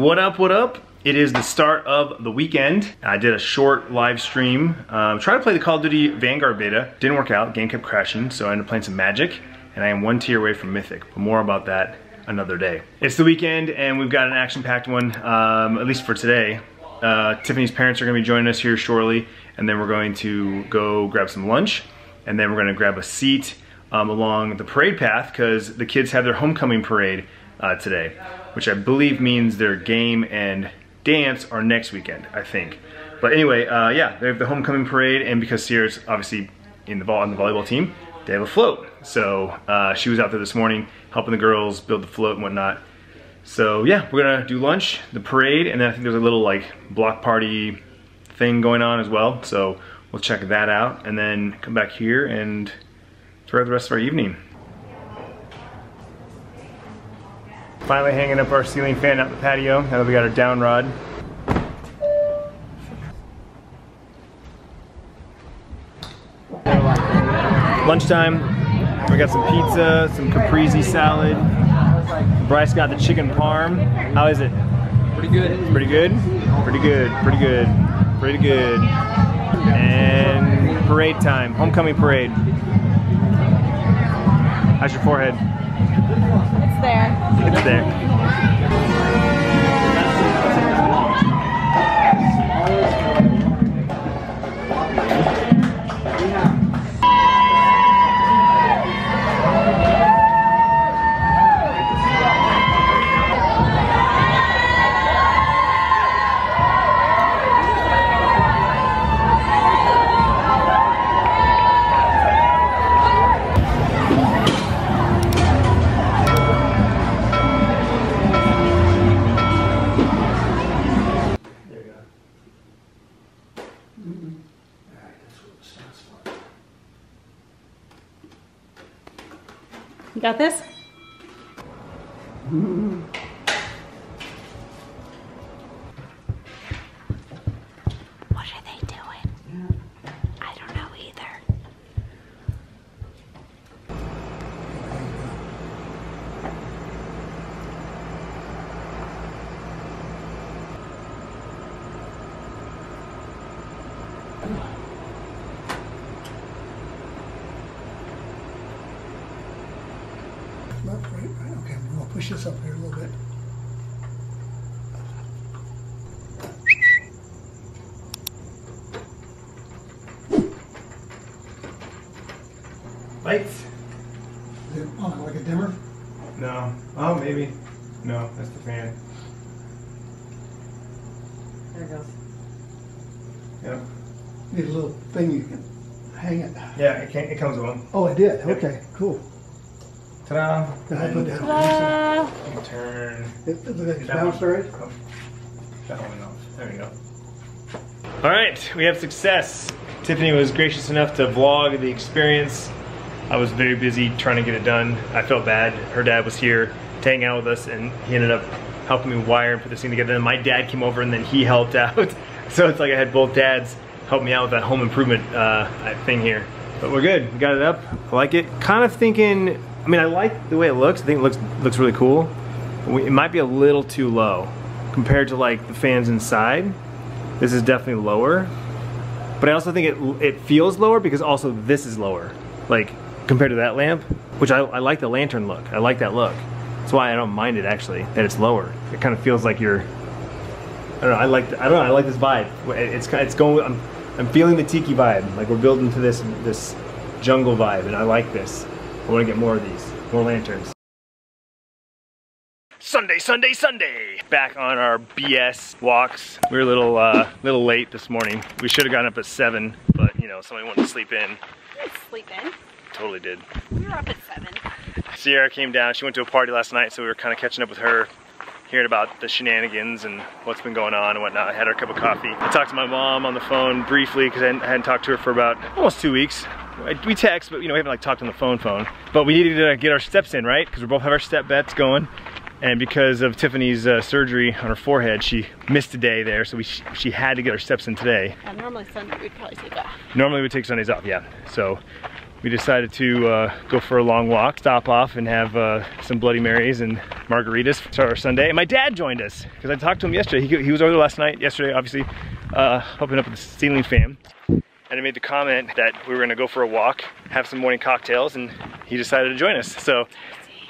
What up, what up? It is the start of the weekend. I did a short live stream. Um, tried to play the Call of Duty Vanguard beta. Didn't work out, game kept crashing, so I ended up playing some Magic, and I am one tier away from Mythic. But more about that another day. It's the weekend, and we've got an action-packed one, um, at least for today. Uh, Tiffany's parents are gonna be joining us here shortly, and then we're going to go grab some lunch, and then we're gonna grab a seat um, along the parade path, because the kids have their homecoming parade uh, today, which I believe means their game and dance are next weekend, I think. But anyway, uh, yeah, they have the homecoming parade, and because Sierra's obviously in the, on the volleyball team, they have a float. So uh, she was out there this morning helping the girls build the float and whatnot. So yeah, we're gonna do lunch, the parade, and then I think there's a little like block party thing going on as well. So we'll check that out and then come back here and throughout the rest of our evening. Finally hanging up our ceiling fan out the patio now that we got our down rod. Lunchtime, we got some pizza, some caprese salad. Bryce got the chicken parm. How is it? Pretty good. Pretty good? Pretty good, pretty good, pretty good. And parade time, homecoming parade. How's your forehead? There. You got this? What are they doing? I don't know either. Left, push this up here a little bit. Lights? Is it on like a dimmer? No. Oh, maybe. No, that's the fan. There it goes. Yep. Need a little thing you can hang it. Yeah, it, can, it comes with one. Oh, it did. Okay, cool. Ta-da! Then I put that on. Ta-da! You can turn It it looks like it's bounced already. Oh, that one off. There you go. All right, we have success. Tiffany was gracious enough to vlog the experience. I was very busy trying to get it done. I felt bad. Her dad was here to hang out with us and he ended up helping me wire and put this thing together. And my dad came over and then he helped out. so it's like I had both dads help me out with that home improvement uh, thing here. But we're good, we got it up. I like it. Kind of thinking, I mean, I like the way it looks. I think it looks, looks really cool. It might be a little too low compared to like the fans inside. This is definitely lower. But I also think it it feels lower because also this is lower. Like compared to that lamp, which I, I like the lantern look. I like that look. That's why I don't mind it actually, that it's lower. It kind of feels like you're, I don't know, I like, I don't know, I like this vibe. It's, it's going, I'm, I'm feeling the tiki vibe. Like we're building to this, this jungle vibe and I like this. I want to get more of these, more lanterns. Sunday, Sunday, Sunday. Back on our BS walks. We were a little, uh, little late this morning. We should have gotten up at seven, but you know, somebody wanted to sleep in. Sleep in. Totally did. We were up at seven. Sierra came down. She went to a party last night, so we were kind of catching up with her, hearing about the shenanigans and what's been going on and whatnot. I had her a cup of coffee. I talked to my mom on the phone briefly because I hadn't, I hadn't talked to her for about almost two weeks. I- We text, but you know, we haven't like talked on the phone phone. But we needed to get our steps in, right? Because we both have our step bets going. And because of Tiffany's uh, surgery on her forehead, she missed a day there, so we, she had to get her steps in today. Uh, normally Sunday we'd probably take off. Normally we take Sundays off, yeah. So we decided to uh, go for a long walk, stop off and have uh, some Bloody Marys and margaritas for our Sunday. And my dad joined us because I talked to him yesterday. He, he was over there last night, yesterday, obviously, uh, helping up with the ceiling fam. And I made the comment that we were gonna go for a walk, have some morning cocktails, and he decided to join us. So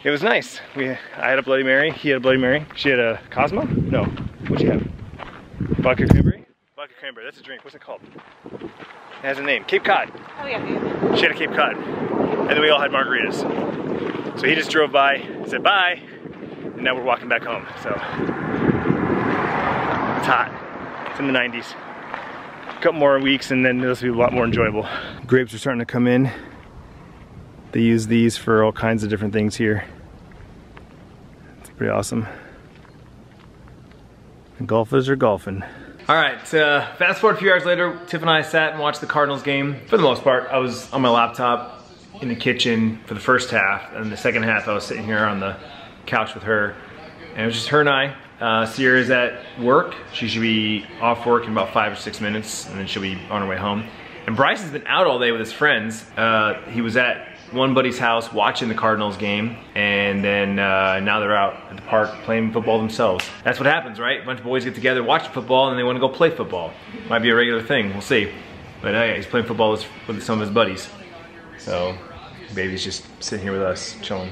it was nice. We, I had a Bloody Mary, he had a Bloody Mary. She had a Cosmo? No, what'd you have? Vodka cranberry? Vodka cranberry, that's a drink, what's it called? It has a name, Cape Cod. Oh yeah, yeah. She had a Cape Cod. And then we all had margaritas. So he just drove by, said bye, and now we're walking back home. So it's hot. It's in the 90s. A couple more weeks and then this will be a lot more enjoyable. Grapes are starting to come in. They use these for all kinds of different things here. It's pretty awesome. The golfers are golfing. All right, uh, fast forward a few hours later, Tiff and I sat and watched the Cardinals game. For the most part, I was on my laptop in the kitchen for the first half, and the second half I was sitting here on the couch with her. And it was just her and I. Uh, Sierra's at work. She should be off work in about five or six minutes, and then she'll be on her way home. And Bryce has been out all day with his friends. Uh, he was at one buddy's house watching the Cardinals game, and then uh, now they're out at the park playing football themselves. That's what happens, right? A bunch of boys get together, watch football, and they want to go play football. Might be a regular thing, we'll see. But uh, yeah, he's playing football with, with some of his buddies. So, baby's just sitting here with us, chilling.